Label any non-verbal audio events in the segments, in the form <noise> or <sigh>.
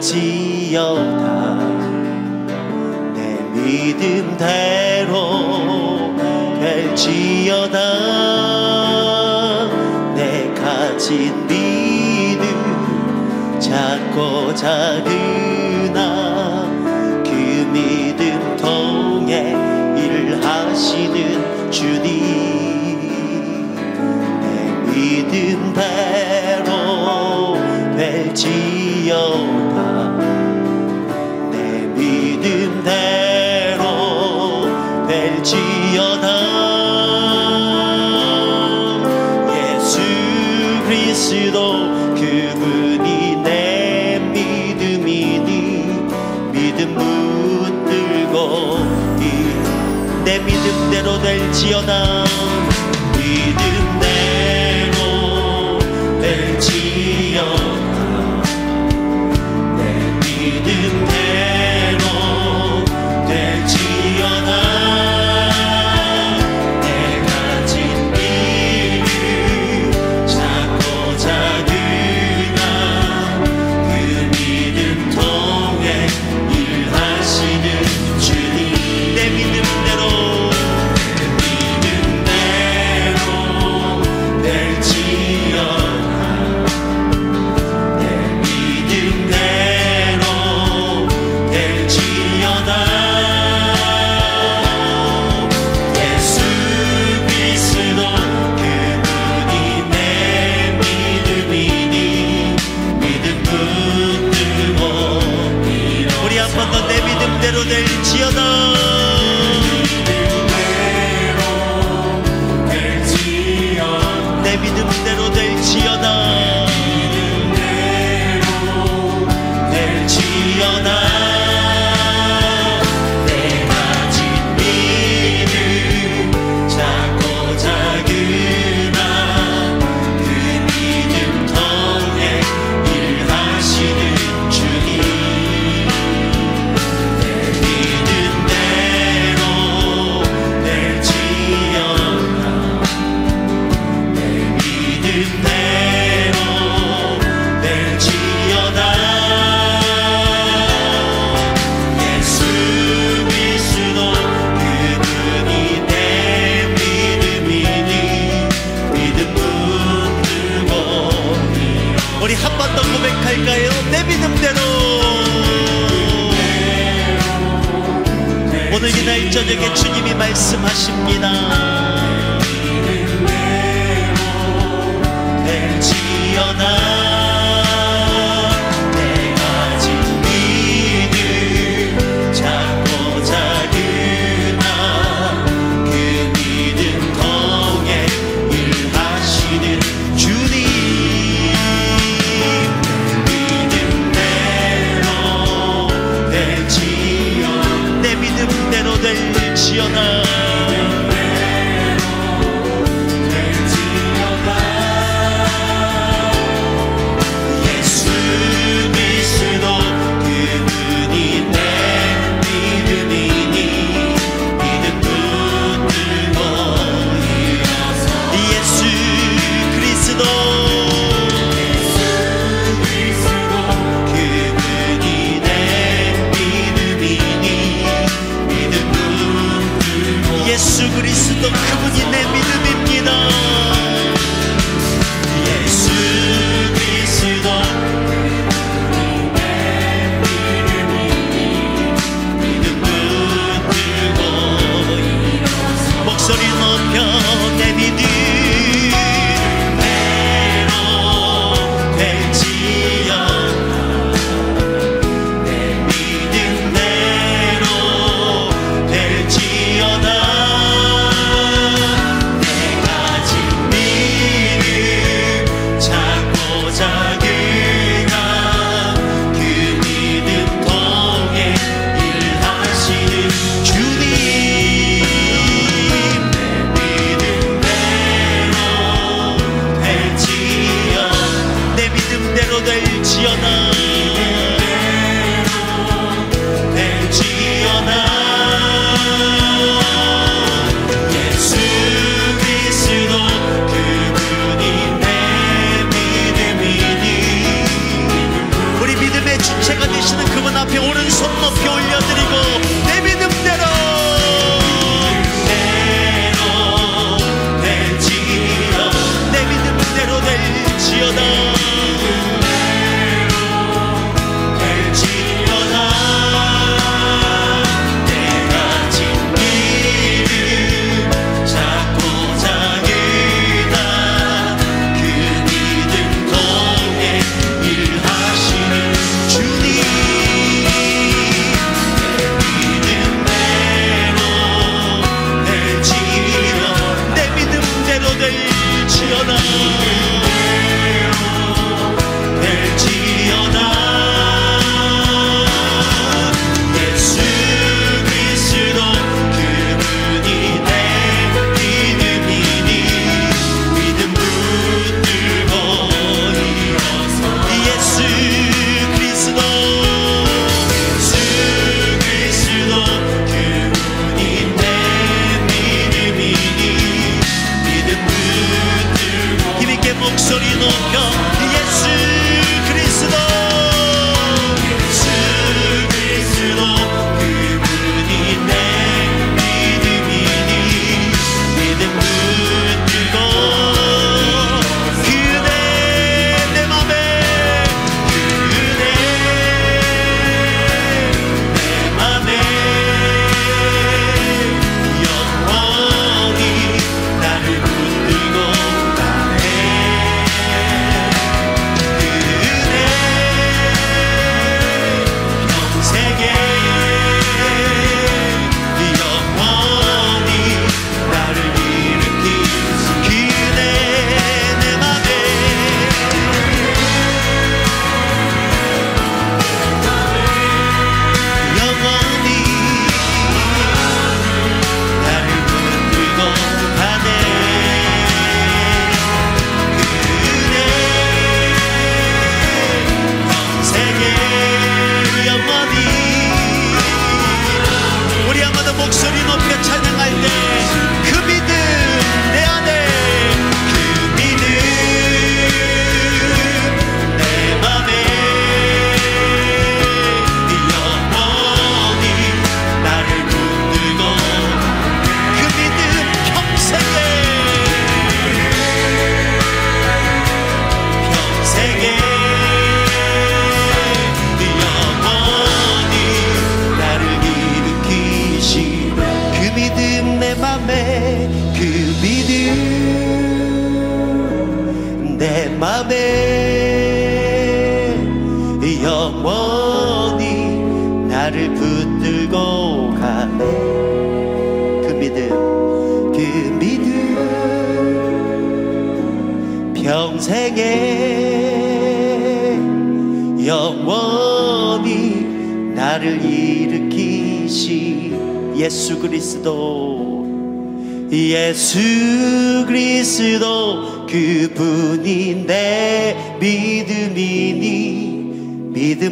될지어다. 내 믿음대로 될지어다. 내 가진 믿음 작고 작으나 그 믿음 통해 일하시는 주님. 내 믿음대로 될지어다. 제대로 될지어다.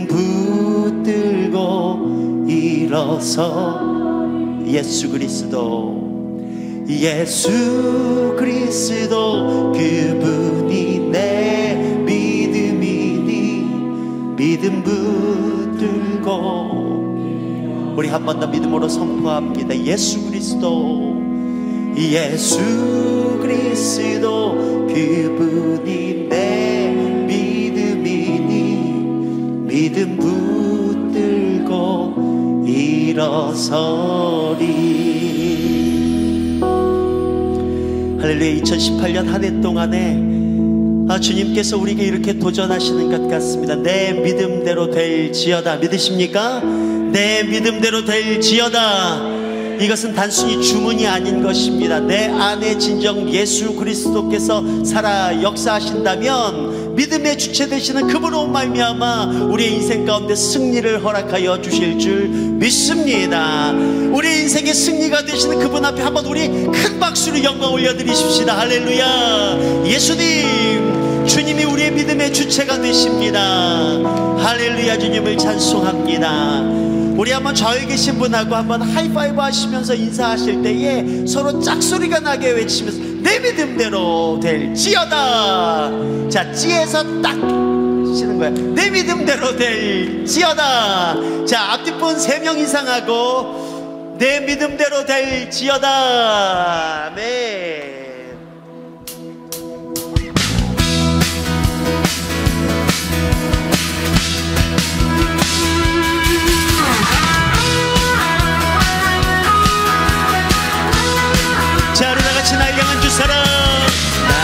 붙들고 일어서 예수 그리스도 예수 그리스도 그분이 내 믿음이니 믿음 붙들고 우리 한 번 더 믿음으로 선포합니다. 예수 그리스도 예수 그리스도 그분이 믿음 붙들고 일어서리 할렐루야 2018년 한 해 동안에 아, 주님께서 우리에게 이렇게 도전하시는 것 같습니다. 내 믿음대로 될지어다. 믿으십니까? 내 믿음대로 될지어다. 이것은 단순히 주문이 아닌 것입니다. 내 안에 진정 예수 그리스도께서 살아 역사하신다면 믿음의 주체 되시는 그분으로 말미암아 우리의 인생 가운데 승리를 허락하여 주실 줄 믿습니다. 우리 인생의 승리가 되시는 그분 앞에 한번 우리 큰 박수로 영광 올려드리십시다. 할렐루야. 예수님, 주님이 우리의 믿음의 주체가 되십니다. 할렐루야 주님을 찬송합니다. 우리 한번 저에 계신 분하고 한번 하이파이브 하시면서 인사하실 때에 서로 짝소리가 나게 외치면서 내 믿음대로 될지어다. 자 찌에서 딱 치는 거야. 내 믿음대로 될지어다. 자 앞뒷분 세명 이상 하고 내 믿음대로 될지어다 네.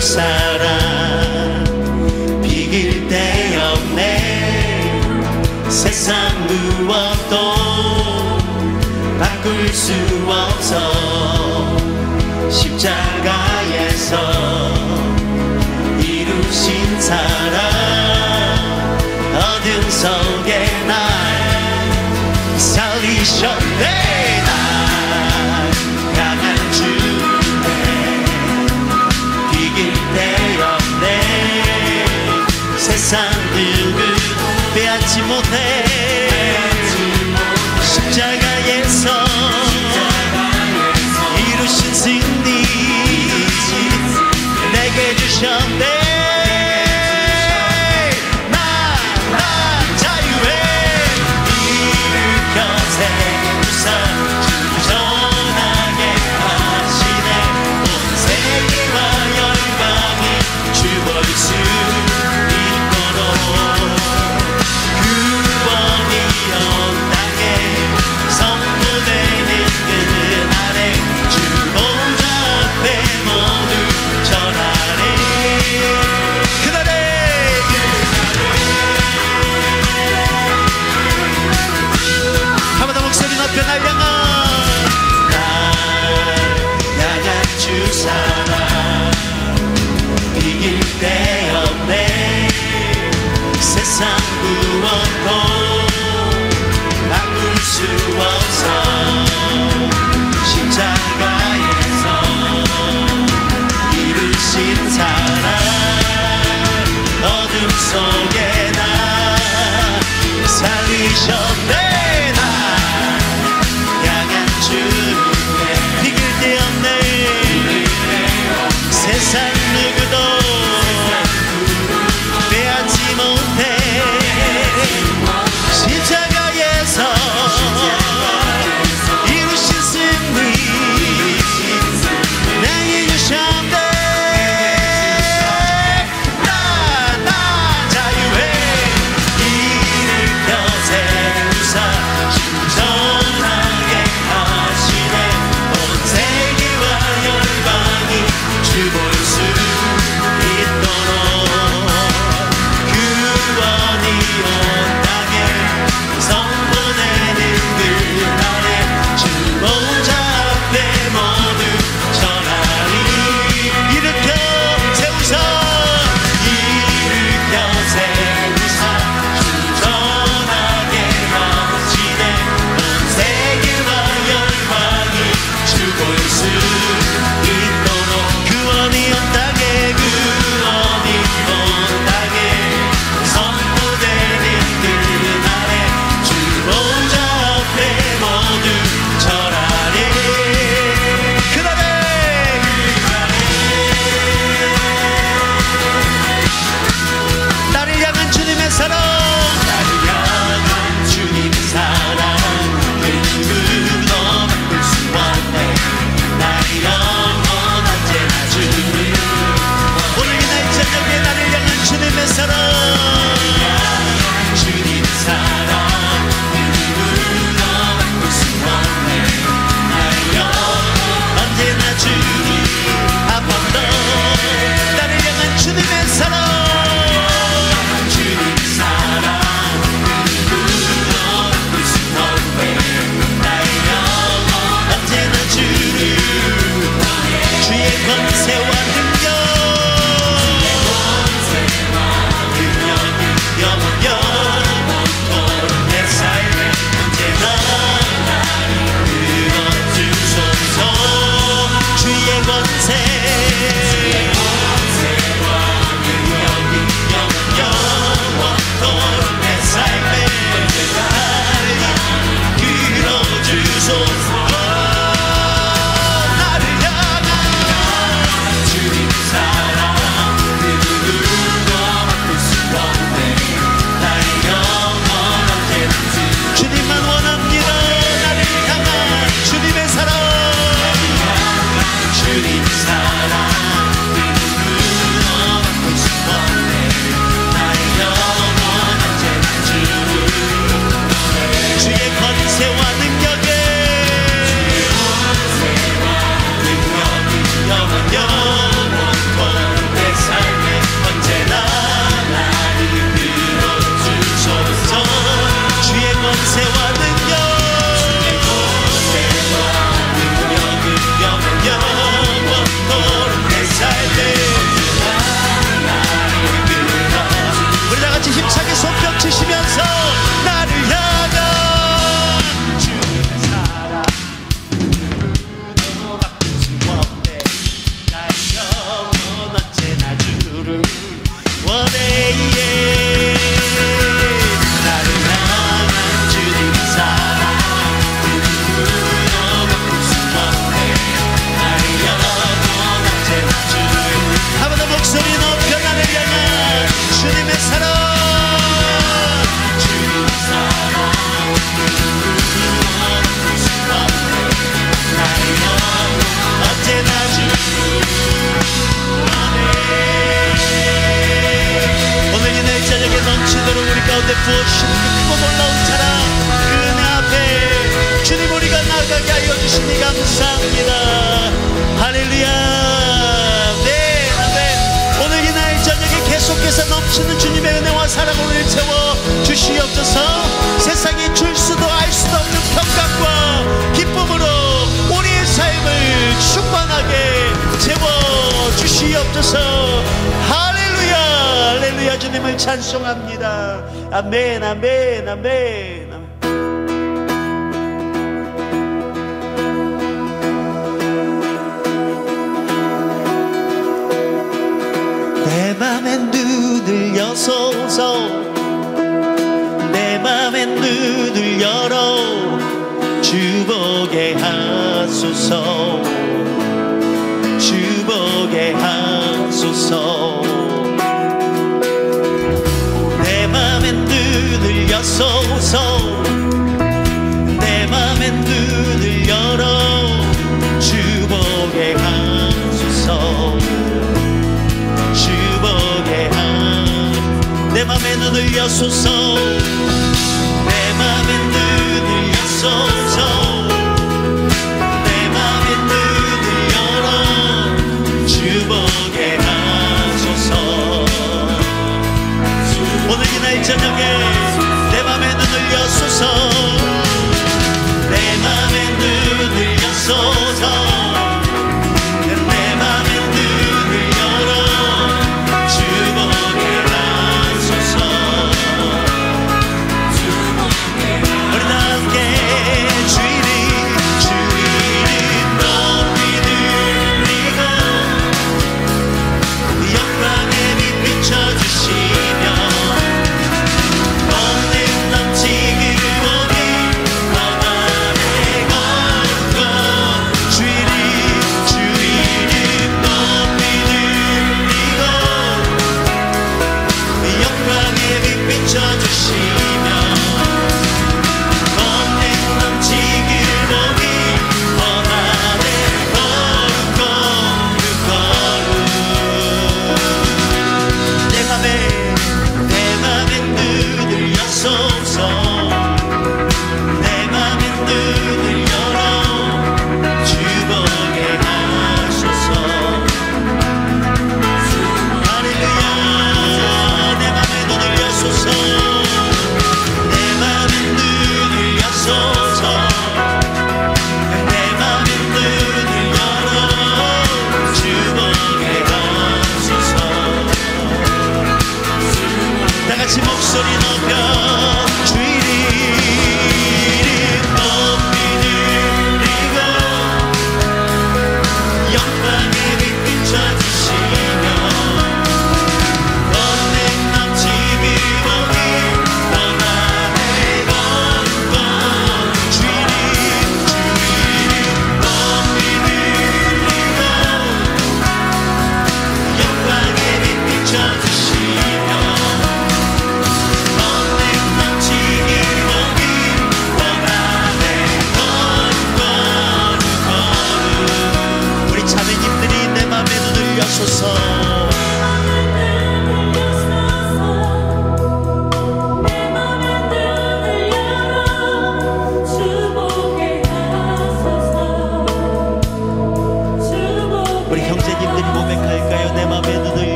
사랑. 비길 데 없네. 세상 무엇도 바꿀 수 없어 motel. 내려소서. 내 맘에 눈을 서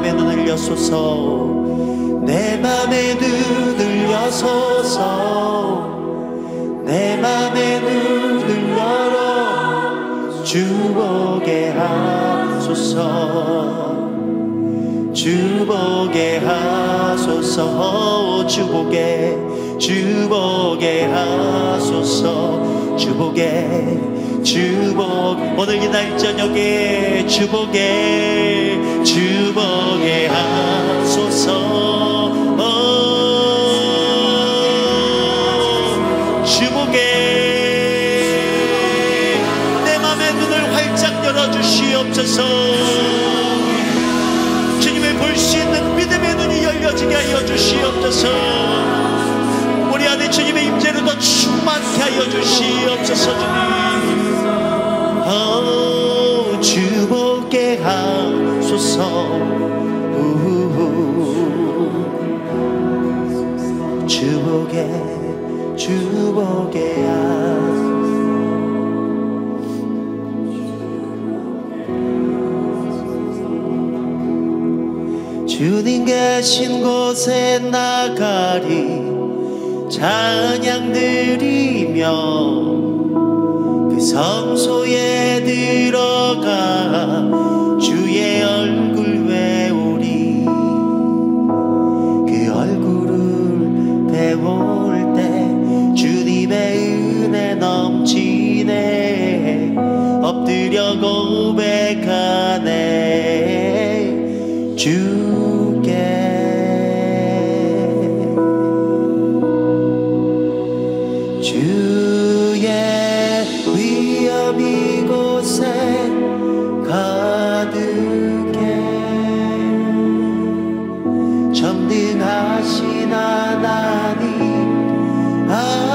맘에 눈을 여소서. 내 맘에 눈을 여소서. 내 맘에 눈을 열어 주보게 하소서. 주보게 하소서. 주보게 주보게 하소서. 주보게 주보 오늘 이 날 저녁에 주보게 주 어, 주보게 내 맘의 눈을 활짝 열어주시옵소서. 주님의 볼 수 있는 믿음의 눈이 열려지게 하여 주시옵소서. 우리 안에 주님의 임재를 더 충만케 하여 주시옵소서 주님. 어, 주보게 하소서 주보게 주보게 하소서 주님 계신 곳에 나가리 찬양 드리며 그 성소에 들 I need.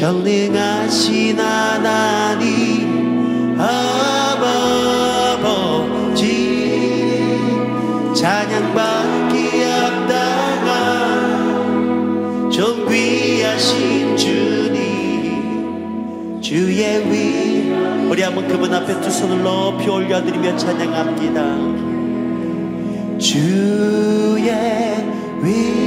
정능하신 하나님 아버지. 찬양받기 앞다가 존귀하신 주님 주의 위. 우리 한번 그분 앞에 두 손을 높이 올려드리며 찬양합니다. 주의 위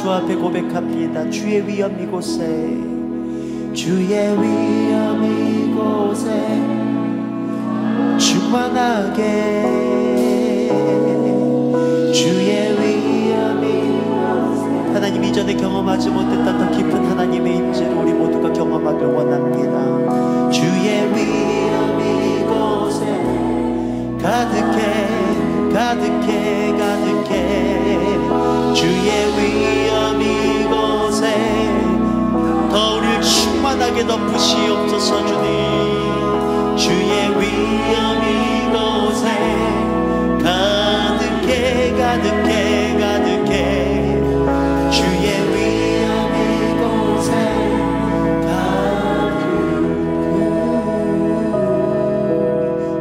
주 앞에 고백합니다. 주의 위엄 이곳에 주의 위엄 이곳에 충만하게 주의 위엄 이곳에 하나님 이전에 경험하지 못했던 더 깊은 하나님의 임재를 우리 모두가 경험하길 원합니다. 주의 위엄 이곳에 가득해 가득해 가득해 주의 위 충만하게 덮으시옵소서 주님 주의 위엄 이 곳에 가득해 가득해 가득해. 주의 위엄 이 곳에 가득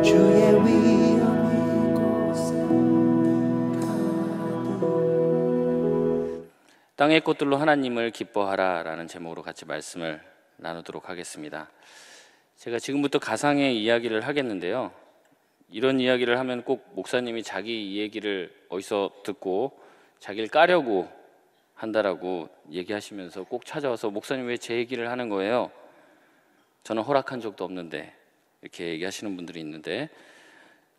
주의 위엄 이 곳에 땅의 꽃들로 하나님을 기뻐하라 라는 제목으로 같이 말씀을 나누도록 하겠습니다. 제가 지금부터 가상의 이야기를 하겠는데요. 이런 이야기를 하면 꼭 목사님이 자기 이 얘기를 어디서 듣고 자기를 까려고 한다라고 얘기하시면서 꼭 찾아와서 목사님 왜 제 얘기를 하는 거예요? 저는 허락한 적도 없는데 이렇게 얘기하시는 분들이 있는데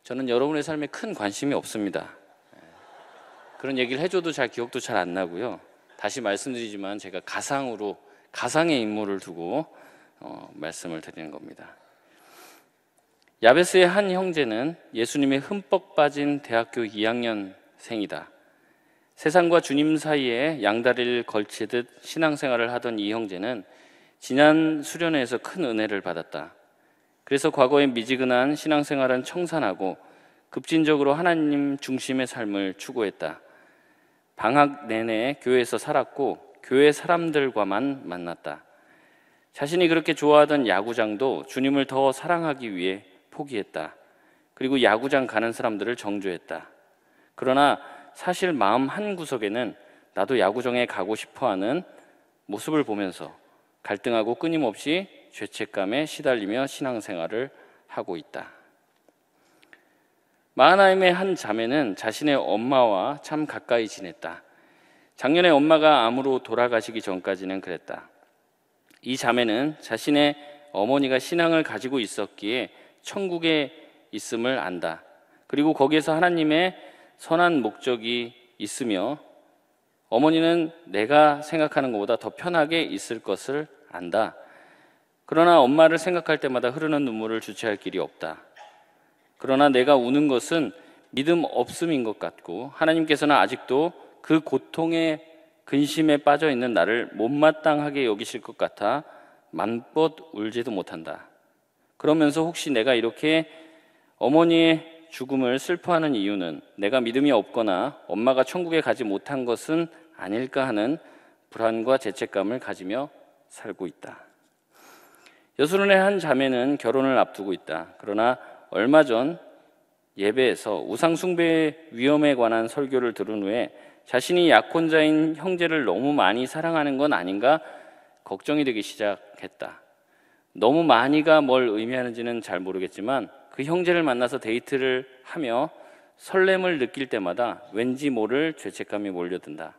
저는 여러분의 삶에 큰 관심이 없습니다. 그런 얘기를 해줘도 잘 기억도 잘 안 나고요. 다시 말씀드리지만 제가 가상으로 가상의 인물을 두고 어, 말씀을 드리는 겁니다. 야베스의 한 형제는 예수님의 흠뻑 빠진 대학교 2학년생이다. 세상과 주님 사이에 양다리를 걸치듯 신앙생활을 하던 이 형제는 지난 수련회에서 큰 은혜를 받았다. 그래서 과거의 미지근한 신앙생활은 청산하고 급진적으로 하나님 중심의 삶을 추구했다. 방학 내내 교회에서 살았고 교회 사람들과만 만났다. 자신이 그렇게 좋아하던 야구장도 주님을 더 사랑하기 위해 포기했다. 그리고 야구장 가는 사람들을 정죄했다. 그러나 사실 마음 한 구석에는 나도 야구장에 가고 싶어 하는 모습을 보면서 갈등하고 끊임없이 죄책감에 시달리며 신앙생활을 하고 있다. 마하나임의 한 자매는 자신의 엄마와 참 가까이 지냈다. 작년에 엄마가 암으로 돌아가시기 전까지는 그랬다. 이 자매는 자신의 어머니가 신앙을 가지고 있었기에 천국에 있음을 안다. 그리고 거기에서 하나님의 선한 목적이 있으며 어머니는 내가 생각하는 것보다 더 편하게 있을 것을 안다. 그러나 엄마를 생각할 때마다 흐르는 눈물을 주체할 길이 없다. 그러나 내가 우는 것은 믿음 없음인 것 같고 하나님께서는 아직도 그 고통의 근심에 빠져 있는 나를 못마땅하게 여기실 것 같아 만뻗 울지도 못한다. 그러면서 혹시 내가 이렇게 어머니의 죽음을 슬퍼하는 이유는 내가 믿음이 없거나 엄마가 천국에 가지 못한 것은 아닐까 하는 불안과 죄책감을 가지며 살고 있다. 여수론의 한 자매는 결혼을 앞두고 있다. 그러나 얼마 전 예배에서 우상숭배의 위험에 관한 설교를 들은 후에 자신이 약혼자인 형제를 너무 많이 사랑하는 건 아닌가 걱정이 되기 시작했다. 너무 많이가 뭘 의미하는지는 잘 모르겠지만 그 형제를 만나서 데이트를 하며 설렘을 느낄 때마다 왠지 모를 죄책감이 몰려든다.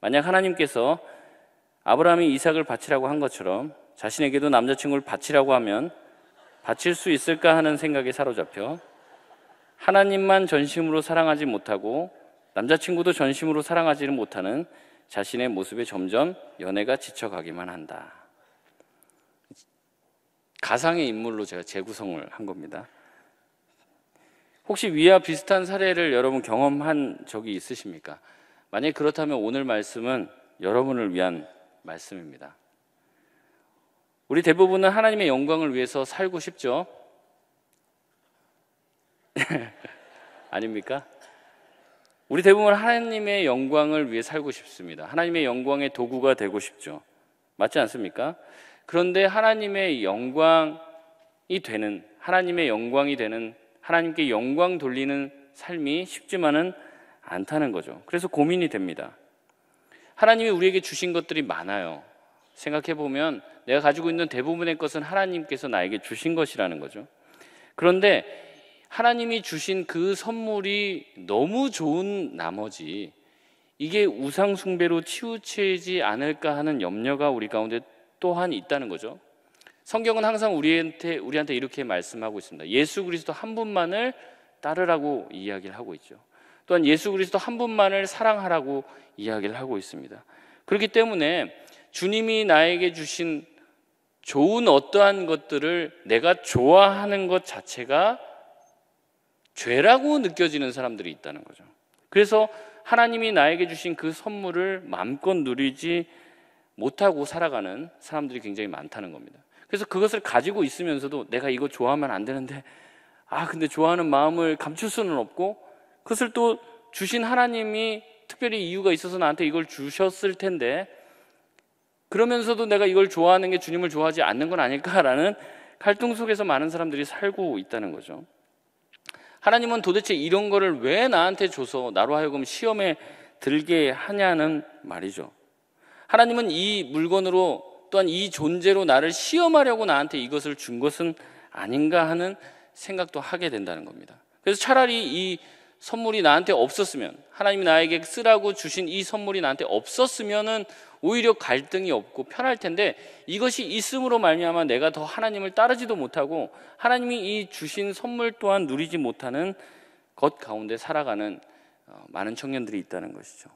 만약 하나님께서 아브라함이 이삭을 바치라고 한 것처럼 자신에게도 남자친구를 바치라고 하면 바칠 수 있을까 하는 생각에 사로잡혀 하나님만 전심으로 사랑하지 못하고 남자친구도 전심으로 사랑하지는 못하는 자신의 모습에 점점 연애가 지쳐가기만 한다. 가상의 인물로 제가 재구성을 한 겁니다. 혹시 위와 비슷한 사례를 여러분 경험한 적이 있으십니까? 만약 그렇다면 오늘 말씀은 여러분을 위한 말씀입니다. 우리 대부분은 하나님의 영광을 위해서 살고 싶죠? <laughs> 아닙니까? 우리 대부분 하나님의 영광을 위해 살고 싶습니다. 하나님의 영광의 도구가 되고 싶죠. 맞지 않습니까? 그런데 하나님의 영광이 되는, 하나님의 영광이 되는, 하나님께 영광 돌리는 삶이 쉽지만은 않다는 거죠. 그래서 고민이 됩니다. 하나님이 우리에게 주신 것들이 많아요. 생각해 보면 내가 가지고 있는 대부분의 것은 하나님께서 나에게 주신 것이라는 거죠. 그런데 하나님이 주신 그 선물이 너무 좋은 나머지 이게 우상숭배로 치우치지 않을까 하는 염려가 우리 가운데 또한 있다는 거죠. 성경은 항상 우리한테 우리한테 이렇게 말씀하고 있습니다. 예수 그리스도 한 분만을 따르라고 이야기를 하고 있죠. 또한 예수 그리스도 한 분만을 사랑하라고 이야기를 하고 있습니다. 그렇기 때문에 주님이 나에게 주신 좋은 어떠한 것들을 내가 좋아하는 것 자체가 죄라고 느껴지는 사람들이 있다는 거죠. 그래서 하나님이 나에게 주신 그 선물을 마음껏 누리지 못하고 살아가는 사람들이 굉장히 많다는 겁니다. 그래서 그것을 가지고 있으면서도 내가 이거 좋아하면 안 되는데, 아, 근데 좋아하는 마음을 감출 수는 없고, 그것을 또 주신 하나님이 특별히 이유가 있어서 나한테 이걸 주셨을 텐데, 그러면서도 내가 이걸 좋아하는 게 주님을 좋아하지 않는 건 아닐까라는 갈등 속에서 많은 사람들이 살고 있다는 거죠. 하나님은 도대체 이런 거를 왜 나한테 줘서 나로 하여금 시험에 들게 하냐는 말이죠. 하나님은 이 물건으로 또한 이 존재로 나를 시험하려고 나한테 이것을 준 것은 아닌가 하는 생각도 하게 된다는 겁니다. 그래서 차라리 이 선물이 나한테 없었으면 하나님이 나에게 쓰라고 주신 이 선물이 나한테 없었으면은 오히려 갈등이 없고 편할 텐데 이것이 있음으로 말미암아 내가 더 하나님을 따르지도 못하고 하나님이 이 주신 선물 또한 누리지 못하는 것 가운데 살아가는 어, 많은 청년들이 있다는 것이죠.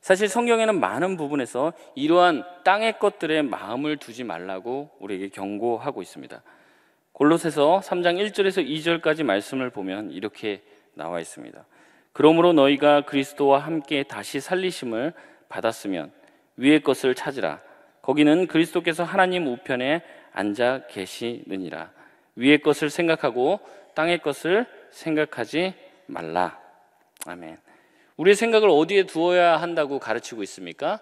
사실 성경에는 많은 부분에서 이러한 땅의 것들에 마음을 두지 말라고 우리에게 경고하고 있습니다. 골로새서 3장 1절에서 2절까지 말씀을 보면 이렇게 나와 있습니다. 그러므로 너희가 그리스도와 함께 다시 살리심을 받았으면 위의 것을 찾으라. 거기는 그리스도께서 하나님 우편에 앉아 계시느니라. 위의 것을 생각하고 땅의 것을 생각하지 말라. 아멘. 우리의 생각을 어디에 두어야 한다고 가르치고 있습니까?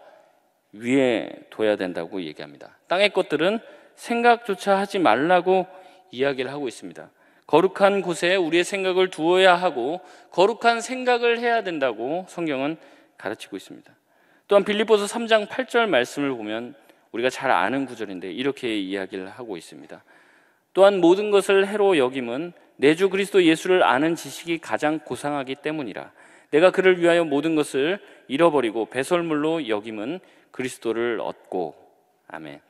위에 둬야 된다고 얘기합니다. 땅의 것들은 생각조차 하지 말라고 이야기를 하고 있습니다. 거룩한 곳에 우리의 생각을 두어야 하고 거룩한 생각을 해야 된다고 성경은 가르치고 있습니다. 또한 빌립보서 3장 8절 말씀을 보면 우리가 잘 아는 구절인데 이렇게 이야기를 하고 있습니다. 또한 모든 것을 해로 여김은 내 주 그리스도 예수를 아는 지식이 가장 고상하기 때문이라. 내가 그를 위하여 모든 것을 잃어버리고 배설물로 여김은 그리스도를 얻고 아멘.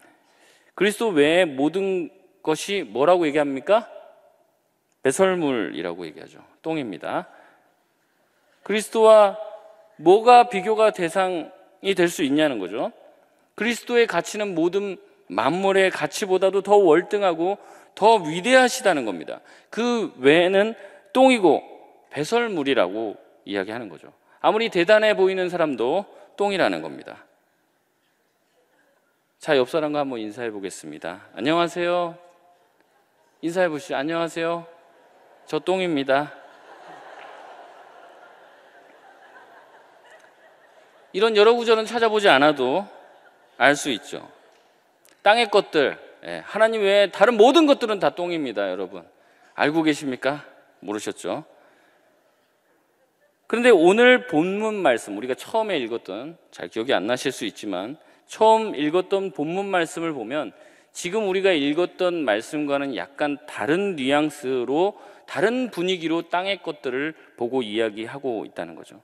그리스도 외에 모든 것이 뭐라고 얘기합니까? 배설물이라고 얘기하죠. 똥입니다. 그리스도와 뭐가 비교가 대상이 될 수 있냐는 거죠. 그리스도의 가치는 모든 만물의 가치보다도 더 월등하고 더 위대하시다는 겁니다. 그 외에는 똥이고 배설물이라고 이야기하는 거죠. 아무리 대단해 보이는 사람도 똥이라는 겁니다. 자, 옆 사람과 한번 인사해 보겠습니다. 안녕하세요. 인사해 보시죠. 안녕하세요. 저 똥입니다. 이런 여러 구절은 찾아보지 않아도 알 수 있죠. 땅의 것들, 예, 하나님 외에 다른 모든 것들은 다 똥입니다, 여러분. 알고 계십니까? 모르셨죠? 그런데 오늘 본문 말씀, 우리가 처음에 읽었던, 잘 기억이 안 나실 수 있지만, 처음 읽었던 본문 말씀을 보면 지금 우리가 읽었던 말씀과는 약간 다른 뉘앙스로 다른 분위기로 땅의 것들을 보고 이야기하고 있다는 거죠.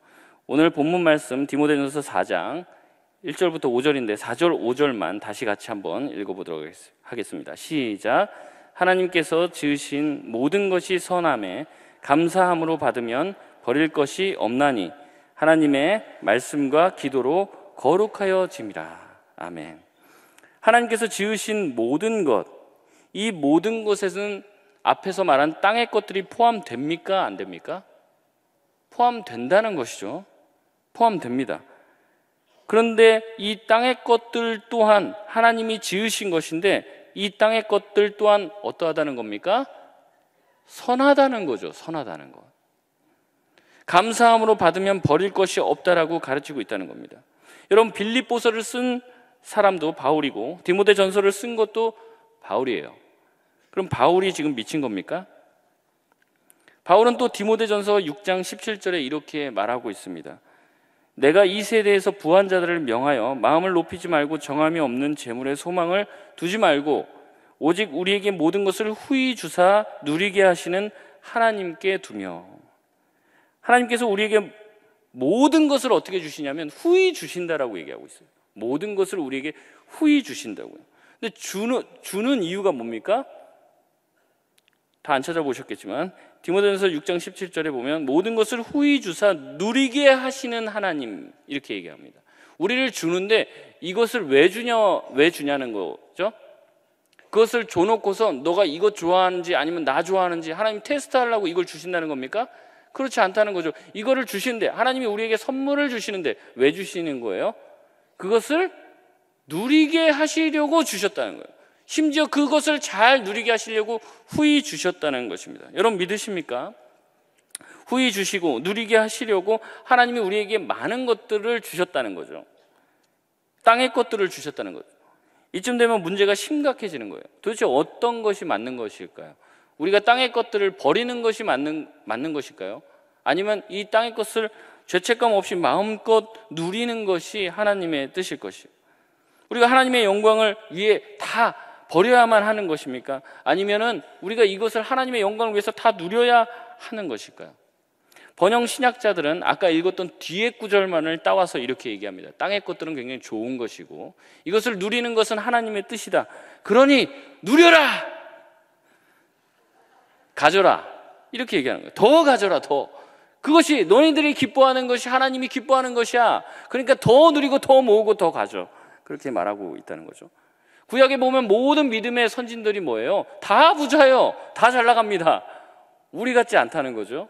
오늘 본문 말씀 디모데전서 4장 1절부터 5절인데 4절 5절만 다시 같이 한번 읽어보도록 하겠습니다. 시작. 하나님께서 지으신 모든 것이 선함에 감사함으로 받으면 버릴 것이 없나니 하나님의 말씀과 기도로 거룩하여 짐이라. 아멘. 하나님께서 지으신 모든 것, 이 모든 것에는 앞에서 말한 땅의 것들이 포함됩니까? 안 됩니까? 포함된다는 것이죠. 포함됩니다. 그런데 이 땅의 것들 또한 하나님이 지으신 것인데 이 땅의 것들 또한 어떠하다는 겁니까? 선하다는 거죠. 선하다는 것. 감사함으로 받으면 버릴 것이 없다라고 가르치고 있다는 겁니다. 여러분 빌립보서를 쓴 사람도 바울이고 디모데 전서를 쓴 것도 바울이에요. 그럼 바울이 지금 미친 겁니까? 바울은 또 디모데 전서 6장 17절에 이렇게 말하고 있습니다. 내가 이 세대에서 부한 자들을 명하여 마음을 높이지 말고 정함이 없는 재물의 소망을 두지 말고 오직 우리에게 모든 것을 후히 주사 누리게 하시는 하나님께 두며 하나님께서 우리에게 모든 것을 어떻게 주시냐면 후히 주신다라고 얘기하고 있어요. 모든 것을 우리에게 후히 주신다고요. 근데 주는, 주는 이유가 뭡니까? 다 안 찾아보셨겠지만 디모데전서 6장 17절에 보면 모든 것을 후히 주사 누리게 하시는 하나님 이렇게 얘기합니다. 우리를 주는데 이것을 왜 주냐 왜 주냐는 거죠. 그것을 줘놓고서 너가 이것 좋아하는지 아니면 나 좋아하는지 하나님 테스트하려고 이걸 주신다는 겁니까? 그렇지 않다는 거죠. 이거를 주시는데 하나님이 우리에게 선물을 주시는데 왜 주시는 거예요? 그것을 누리게 하시려고 주셨다는 거예요. 심지어 그것을 잘 누리게 하시려고 후히 주셨다는 것입니다. 여러분 믿으십니까? 후히 주시고 누리게 하시려고 하나님이 우리에게 많은 것들을 주셨다는 거죠. 땅의 것들을 주셨다는 거죠. 이쯤 되면 문제가 심각해지는 거예요. 도대체 어떤 것이 맞는 것일까요? 우리가 땅의 것들을 버리는 것이 맞는, 맞는 것일까요? 아니면 이 땅의 것을 죄책감 없이 마음껏 누리는 것이 하나님의 뜻일 것이요. 우리가 하나님의 영광을 위해 다 버려야만 하는 것입니까? 아니면은 우리가 이것을 하나님의 영광을 위해서 다 누려야 하는 것일까요? 번영 신약자들은 아까 읽었던 뒤에 구절만을 따와서 이렇게 얘기합니다. 땅의 것들은 굉장히 좋은 것이고 이것을 누리는 것은 하나님의 뜻이다. 그러니 누려라! 가져라. 이렇게 얘기하는 거예요. 더 가져라, 더. 그것이 너희들이 기뻐하는 것이 하나님이 기뻐하는 것이야. 그러니까 더 누리고 더 모으고 더 가져. 그렇게 말하고 있다는 거죠. 구약에 보면 모든 믿음의 선진들이 뭐예요? 다 부자예요. 다 잘 나갑니다. 우리 같지 않다는 거죠.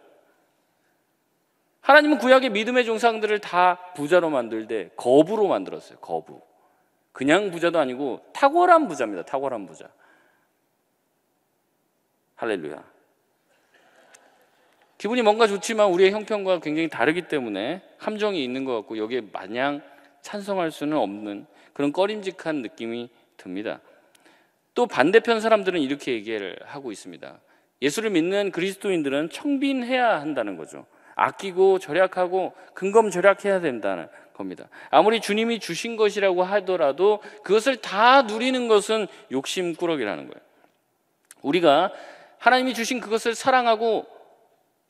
하나님은 구약의 믿음의 종상들을 다 부자로 만들되 거부로 만들었어요. 거부. 그냥 부자도 아니고 탁월한 부자입니다. 탁월한 부자. 할렐루야. 기분이 뭔가 좋지만 우리의 형편과 굉장히 다르기 때문에 함정이 있는 것 같고 여기에 마냥 찬성할 수는 없는 그런 꺼림직한 느낌이 듭니다. 또 반대편 사람들은 이렇게 얘기를 하고 있습니다. 예수를 믿는 그리스도인들은 청빈해야 한다는 거죠. 아끼고 절약하고 근검 절약해야 된다는 겁니다. 아무리 주님이 주신 것이라고 하더라도 그것을 다 누리는 것은 욕심꾸러기라는 거예요. 우리가 하나님이 주신 그것을 사랑하고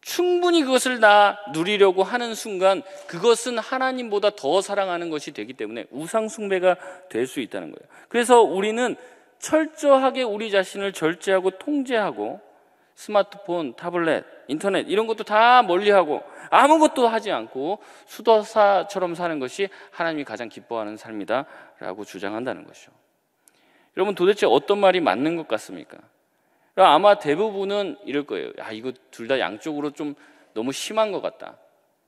충분히 그것을 다 누리려고 하는 순간 그것은 하나님보다 더 사랑하는 것이 되기 때문에 우상숭배가 될 수 있다는 거예요. 그래서 우리는 철저하게 우리 자신을 절제하고 통제하고 스마트폰, 타블렛, 인터넷 이런 것도 다 멀리하고 아무것도 하지 않고 수도사처럼 사는 것이 하나님이 가장 기뻐하는 삶이다라고 주장한다는 것이죠. 여러분 도대체 어떤 말이 맞는 것 같습니까? 아마 대부분은 이럴 거예요. 야 이거 둘 다 양쪽으로 좀 너무 심한 것 같다.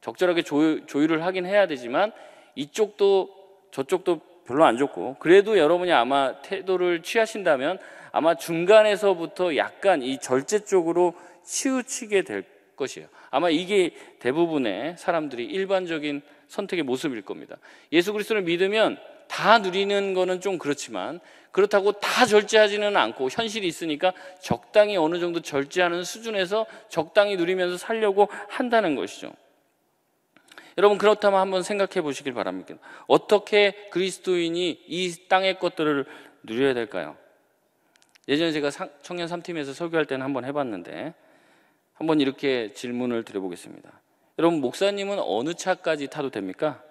적절하게 조율, 조율을 하긴 해야 되지만 이쪽도 저쪽도 별로 안 좋고 그래도 여러분이 아마 태도를 취하신다면 아마 중간에서부터 약간 이 절제 쪽으로 치우치게 될 것이에요. 아마 이게 대부분의 사람들이 일반적인 선택의 모습일 겁니다. 예수 그리스도를 믿으면 다 누리는 거는 좀 그렇지만 그렇다고 다 절제하지는 않고 현실이 있으니까 적당히 어느 정도 절제하는 수준에서 적당히 누리면서 살려고 한다는 것이죠. 여러분 그렇다면 한번 생각해 보시길 바랍니다. 어떻게 그리스도인이 이 땅의 것들을 누려야 될까요? 예전에 제가 청년 3팀에서 설교할 때는 한번 해봤는데 한번 이렇게 질문을 드려보겠습니다. 여러분 목사님은 어느 차까지 타도 됩니까?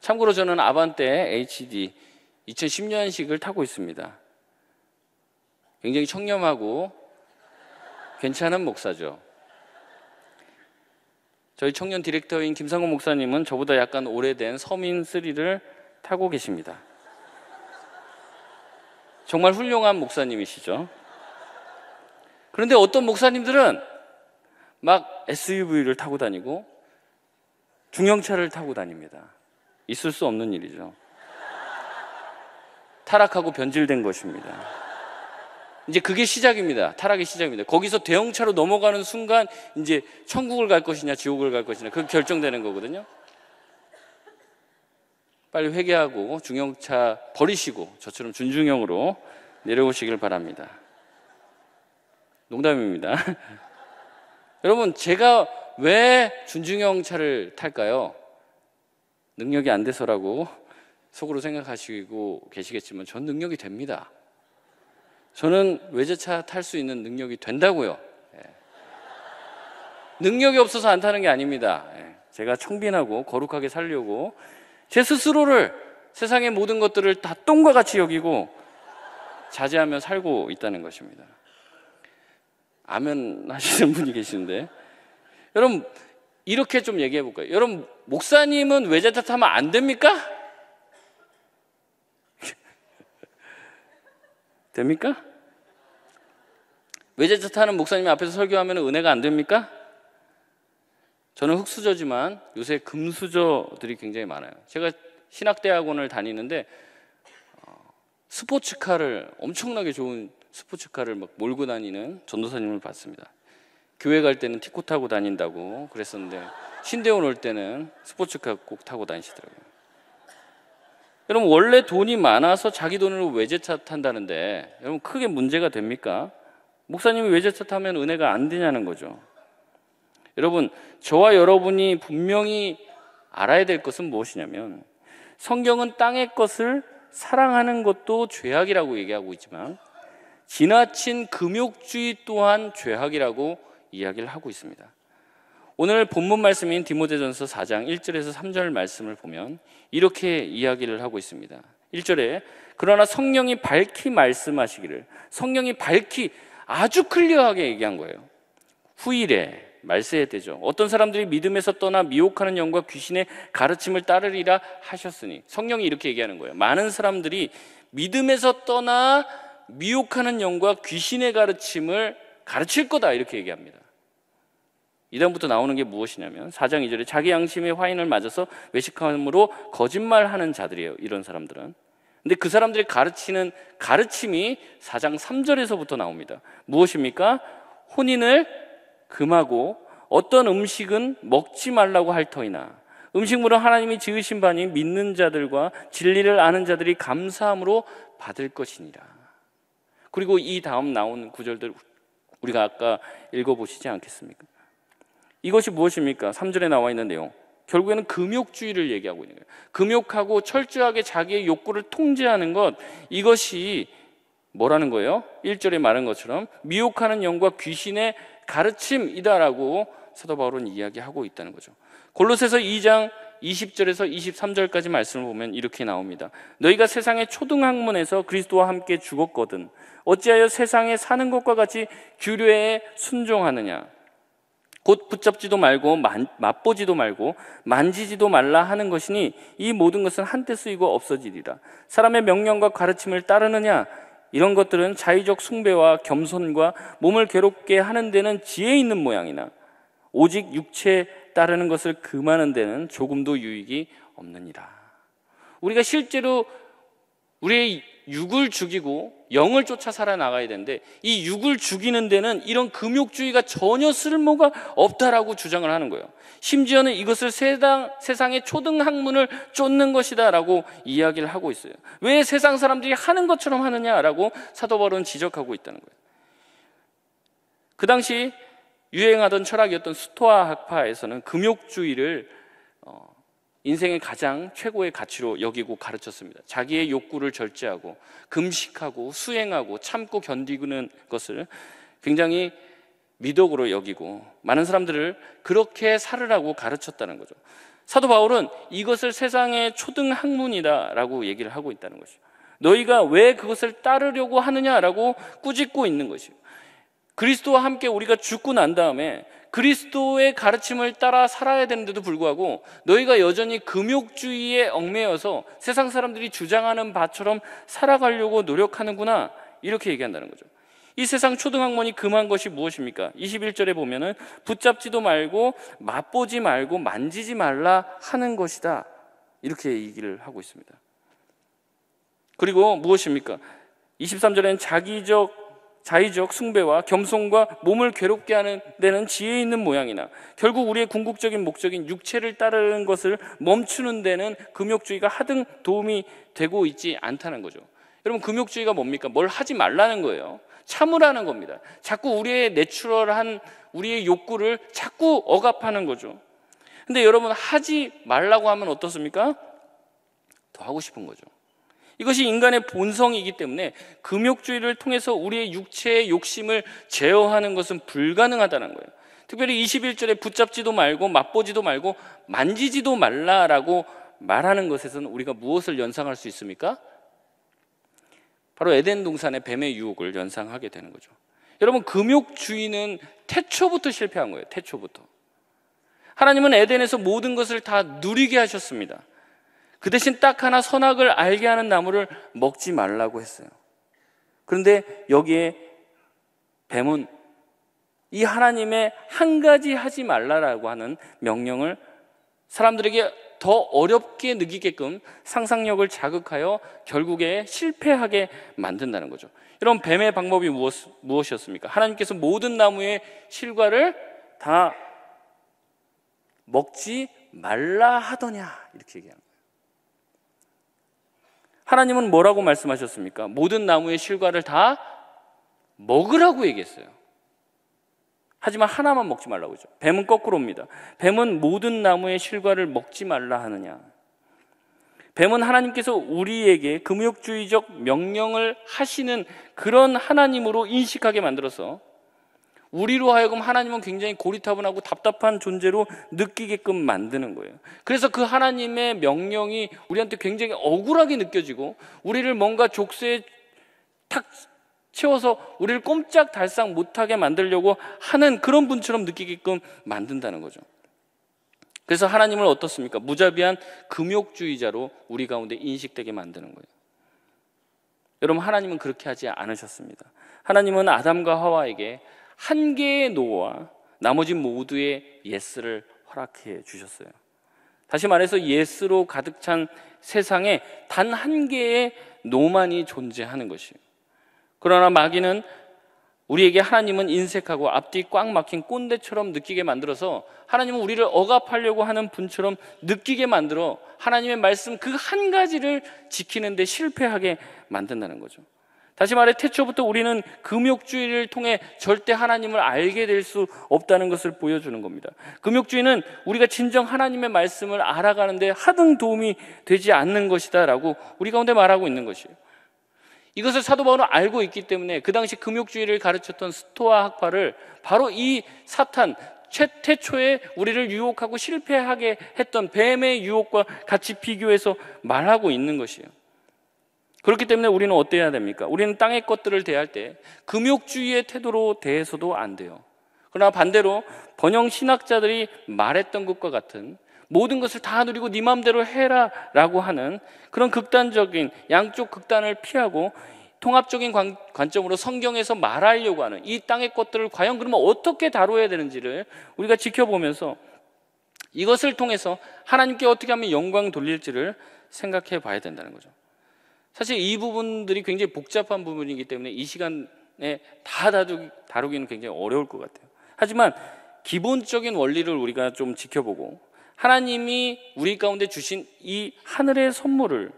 참고로 저는 아반떼 HD 2010년식을 타고 있습니다. 굉장히 청렴하고 괜찮은 목사죠. 저희 청년 디렉터인 김상호 목사님은 저보다 약간 오래된 서민 3를 타고 계십니다. 정말 훌륭한 목사님이시죠. 그런데 어떤 목사님들은 막 SUV를 타고 다니고 중형차를 타고 다닙니다. 있을 수 없는 일이죠. 타락하고 변질된 것입니다. 이제 그게 시작입니다. 타락의 시작입니다. 거기서 대형차로 넘어가는 순간 이제 천국을 갈 것이냐 지옥을 갈 것이냐 그 결정되는 거거든요. 빨리 회개하고 중형차 버리시고 저처럼 준중형으로 내려오시길 바랍니다. 농담입니다. <laughs> 여러분, 제가 왜 준중형 차를 탈까요? 능력이 안 돼서라고 속으로 생각하시고 계시겠지만 전 능력이 됩니다. 저는 외제차 탈 수 있는 능력이 된다고요. 예. 능력이 없어서 안 타는 게 아닙니다. 예. 제가 청빈하고 거룩하게 살려고 제 스스로를 세상의 모든 것들을 다 똥과 같이 여기고 자제하며 살고 있다는 것입니다. 아멘 하시는 <laughs> 분이 계시는데 여러분 이렇게 좀 얘기해 볼까요? 여러분 목사님은 외제차 타면 안 됩니까? 됩니까? 외제차 타는 목사님 앞에서 설교하면 은혜가 안 됩니까? 저는 흑수저지만 요새 금수저들이 굉장히 많아요. 제가 신학대학원을 다니는데 어, 스포츠카를 엄청나게 좋은 스포츠카를 막 몰고 다니는 전도사님을 봤습니다. 교회 갈 때는 티코 타고 다닌다고 그랬었는데 신대원 올 때는 스포츠카 꼭 타고 다니시더라고요. 여러분 원래 돈이 많아서 자기 돈으로 외제차 탄다는데 여러분 크게 문제가 됩니까? 목사님이 외제차 타면 은혜가 안 되냐는 거죠. 여러분, 저와 여러분이 분명히 알아야 될 것은 무엇이냐면 성경은 땅의 것을 사랑하는 것도 죄악이라고 얘기하고 있지만 지나친 금욕주의 또한 죄악이라고 이야기를 하고 있습니다. 오늘 본문 말씀인 디모데전서 4장 1절에서 3절 말씀을 보면 이렇게 이야기를 하고 있습니다. 1절에 그러나 성령이 밝히 말씀하시기를 성령이 밝히 아주 클리어하게 얘기한 거예요. 후일에 말세야 되죠. 어떤 사람들이 믿음에서 떠나 미혹하는 영과 귀신의 가르침을 따르리라 하셨으니 성령이 이렇게 얘기하는 거예요. 많은 사람들이 믿음에서 떠나 미혹하는 영과 귀신의 가르침을 가르칠 거다 이렇게 얘기합니다. 이다음부터 나오는 게 무엇이냐면 4장 2절에 자기 양심의 화인을 맞아서 외식함으로 거짓말하는 자들이에요. 이런 사람들은. 근데 그 사람들이 가르치는 가르침이 4장 3절에서부터 나옵니다. 무엇입니까? 혼인을 금하고 어떤 음식은 먹지 말라고 할 터이나 음식물은 하나님이 지으신 바니 믿는 자들과 진리를 아는 자들이 감사함으로 받을 것이니라. 그리고 이 다음 나온 구절들 우리가 아까 읽어보시지 않겠습니까? 이것이 무엇입니까? 3절에 나와 있는 내용. 결국에는 금욕주의를 얘기하고 있는 거예요. 금욕하고 철저하게 자기의 욕구를 통제하는 것, 이것이 뭐라는 거예요? 1절에 말한 것처럼 미혹하는 영과 귀신의 가르침이다라고 사도 바울은 이야기하고 있다는 거죠. 골로새서 2장 20절에서 23절까지 말씀을 보면 이렇게 나옵니다. 너희가 세상의 초등학문에서 그리스도와 함께 죽었거든. 어찌하여 세상에 사는 것과 같이 규례에 순종하느냐? 곧 붙잡지도 말고 만, 맛보지도 말고 만지지도 말라 하는 것이니 이 모든 것은 한때 쓰이고 없어지리라. 사람의 명령과 가르침을 따르느냐? 이런 것들은 자의적 숭배와 겸손과 몸을 괴롭게 하는 데는 지혜 있는 모양이나 오직 육체에 따르는 것을 금하는 데는 조금도 유익이 없느니라. 우리가 실제로 우리의 육을 죽이고 영을 쫓아 살아나가야 되는데 이 육을 죽이는 데는 이런 금욕주의가 전혀 쓸모가 없다라고 주장을 하는 거예요. 심지어는 이것을 세상, 세상의 초등학문을 쫓는 것이다라고 이야기를 하고 있어요. 왜 세상 사람들이 하는 것처럼 하느냐라고 사도 바울은 지적하고 있다는 거예요. 그 당시 유행하던 철학이었던 스토아 학파에서는 금욕주의를 인생의 가장 최고의 가치로 여기고 가르쳤습니다. 자기의 욕구를 절제하고 금식하고 수행하고 참고 견디는 것을 굉장히 미덕으로 여기고 많은 사람들을 그렇게 살으라고 가르쳤다는 거죠. 사도 바울은 이것을 세상의 초등 학문이다라고 얘기를 하고 있다는 것이죠. 너희가 왜 그것을 따르려고 하느냐라고 꾸짖고 있는 것이요. 그리스도와 함께 우리가 죽고 난 다음에 그리스도의 가르침을 따라 살아야 되는데도 불구하고 너희가 여전히 금욕주의에 얽매여서 세상 사람들이 주장하는 바처럼 살아가려고 노력하는구나. 이렇게 얘기한다는 거죠. 이 세상 초등학문이 금한 것이 무엇입니까? 21절에 보면은 붙잡지도 말고 맛보지 말고 만지지 말라 하는 것이다. 이렇게 얘기를 하고 있습니다. 그리고 무엇입니까? 23절에는 자기적 자의적 숭배와 겸손과 몸을 괴롭게 하는 데는 지혜 있는 모양이나 결국 우리의 궁극적인 목적인 육체를 따르는 것을 멈추는 데는 금욕주의가 하등 도움이 되고 있지 않다는 거죠. 여러분 금욕주의가 뭡니까? 뭘 하지 말라는 거예요. 참으라는 겁니다. 자꾸 우리의 내추럴한 우리의 욕구를 자꾸 억압하는 거죠. 근데 여러분 하지 말라고 하면 어떻습니까? 더 하고 싶은 거죠. 이것이 인간의 본성이기 때문에 금욕주의를 통해서 우리의 육체의 욕심을 제어하는 것은 불가능하다는 거예요. 특별히 21절에 붙잡지도 말고 맛보지도 말고 만지지도 말라라고 말하는 것에서는 우리가 무엇을 연상할 수 있습니까? 바로 에덴 동산의 뱀의 유혹을 연상하게 되는 거죠. 여러분 금욕주의는 태초부터 실패한 거예요. 태초부터. 하나님은 에덴에서 모든 것을 다 누리게 하셨습니다. 그 대신 딱 하나 선악을 알게 하는 나무를 먹지 말라고 했어요. 그런데 여기에 뱀은 이 하나님의 한 가지 하지 말라라고 하는 명령을 사람들에게 더 어렵게 느끼게끔 상상력을 자극하여 결국에 실패하게 만든다는 거죠. 여러분, 뱀의 방법이 무엇, 무엇이었습니까? 하나님께서 모든 나무의 실과를 다 먹지 말라 하더냐. 이렇게 얘기합니다. 하나님은 뭐라고 말씀하셨습니까? 모든 나무의 실과를 다 먹으라고 얘기했어요. 하지만 하나만 먹지 말라고 하죠. 뱀은 거꾸로입니다. 뱀은 모든 나무의 실과를 먹지 말라 하느냐. 뱀은 하나님께서 우리에게 금욕주의적 명령을 하시는 그런 하나님으로 인식하게 만들어서 우리로 하여금 하나님은 굉장히 고리타분하고 답답한 존재로 느끼게끔 만드는 거예요. 그래서 그 하나님의 명령이 우리한테 굉장히 억울하게 느껴지고 우리를 뭔가 족쇄에 탁 채워서 우리를 꼼짝 달싹 못하게 만들려고 하는 그런 분처럼 느끼게끔 만든다는 거죠. 그래서 하나님을 어떻습니까? 무자비한 금욕주의자로 우리 가운데 인식되게 만드는 거예요. 여러분, 하나님은 그렇게 하지 않으셨습니다. 하나님은 아담과 하와에게 한 개의 no와 나머지 모두의 yes를 허락해 주셨어요. 다시 말해서 yes로 가득 찬 세상에 단 한 개의 no만이 존재하는 것이에요. 그러나 마귀는 우리에게 하나님은 인색하고 앞뒤 꽉 막힌 꼰대처럼 느끼게 만들어서 하나님은 우리를 억압하려고 하는 분처럼 느끼게 만들어 하나님의 말씀 그 한 가지를 지키는데 실패하게 만든다는 거죠. 다시 말해 태초부터 우리는 금욕주의를 통해 절대 하나님을 알게 될 수 없다는 것을 보여주는 겁니다. 금욕주의는 우리가 진정 하나님의 말씀을 알아가는데 하등 도움이 되지 않는 것이다라고 우리 가운데 말하고 있는 것이에요. 이것을 사도 바울은 알고 있기 때문에 그 당시 금욕주의를 가르쳤던 스토아 학파를 바로 이 사탄 최태초에 우리를 유혹하고 실패하게 했던 뱀의 유혹과 같이 비교해서 말하고 있는 것이에요. 그렇기 때문에 우리는 어때야 됩니까? 우리는 땅의 것들을 대할 때 금욕주의의 태도로 대해서도 안 돼요. 그러나 반대로 번영 신학자들이 말했던 것과 같은 모든 것을 다 누리고 네 마음대로 해라라고 하는 그런 극단적인 양쪽 극단을 피하고 통합적인 관, 점으로 성경에서 말하려고 하는 이 땅의 것들을 과연 그러면 어떻게 다루어야 되는지를 우리가 지켜보면서 이것을 통해서 하나님께 어떻게 하면 영광 돌릴지를 생각해 봐야 된다는 거죠. 사실 이 부분들이 굉장히 복잡한 부분이기 때문에 이 시간에 다 다루기는 굉장히 어려울 것 같아요. 하지만 기본적인 원리를 우리가 좀 지켜보고 하나님이 우리 가운데 주신 이 하늘의 선물을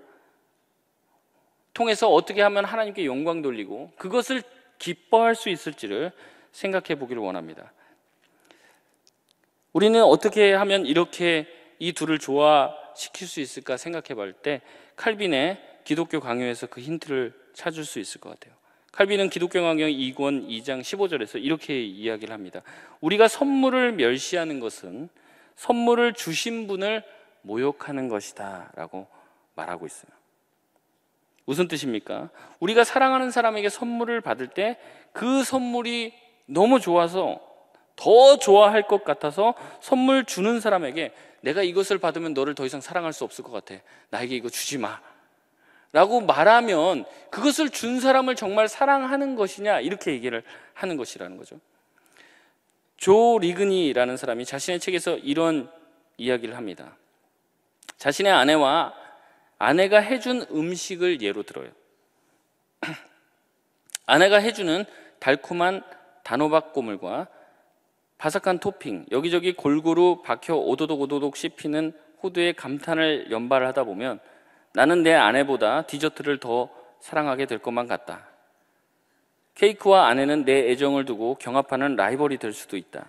통해서 어떻게 하면 하나님께 영광 돌리고 그것을 기뻐할 수 있을지를 생각해 보기를 원합니다. 우리는 어떻게 하면 이렇게 이 둘을 조화시킬 수 있을까 생각해 볼 때 칼빈의 기독교 강요에서 그 힌트를 찾을 수 있을 것 같아요. 칼빈은 기독교 강요 2권 2장 15절에서 이렇게 이야기를 합니다. 우리가 선물을 멸시하는 것은 선물을 주신 분을 모욕하는 것이다라고 말하고 있어요. 무슨 뜻입니까? 우리가 사랑하는 사람에게 선물을 받을 때 그 선물이 너무 좋아서 더 좋아할 것 같아서 선물 주는 사람에게 내가 이것을 받으면 너를 더 이상 사랑할 수 없을 것 같아. 나에게 이거 주지 마. 라고 말하면 그것을 준 사람을 정말 사랑하는 것이냐 이렇게 얘기를 하는 것이라는 거죠. 조 리그니라는 사람이 자신의 책에서 이런 이야기를 합니다. 자신의 아내와 아내가 해준 음식을 예로 들어요. <clears throat> 아내가 해주는 달콤한 단호박 고물과 바삭한 토핑, 여기저기 골고루 박혀 오도독 오도독 씹히는 호두의 감탄을 연발하다 보면 나는 내 아내보다 디저트를 더 사랑하게 될 것만 같다. 케이크와 아내는 내 애정을 두고 경합하는 라이벌이 될 수도 있다.